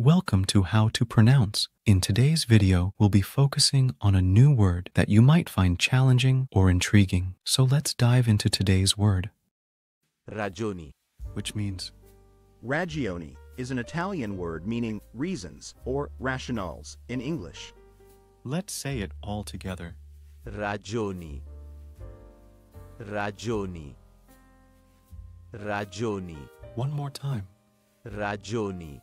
Welcome to How to Pronounce. In today's video, we'll be focusing on a new word that you might find challenging or intriguing. So let's dive into today's word, ragioni, which means Ragioni is an Italian word meaning reasons or rationales in English. let's say it all together. ragioni, ragioni, ragioni, One more time. ragioni,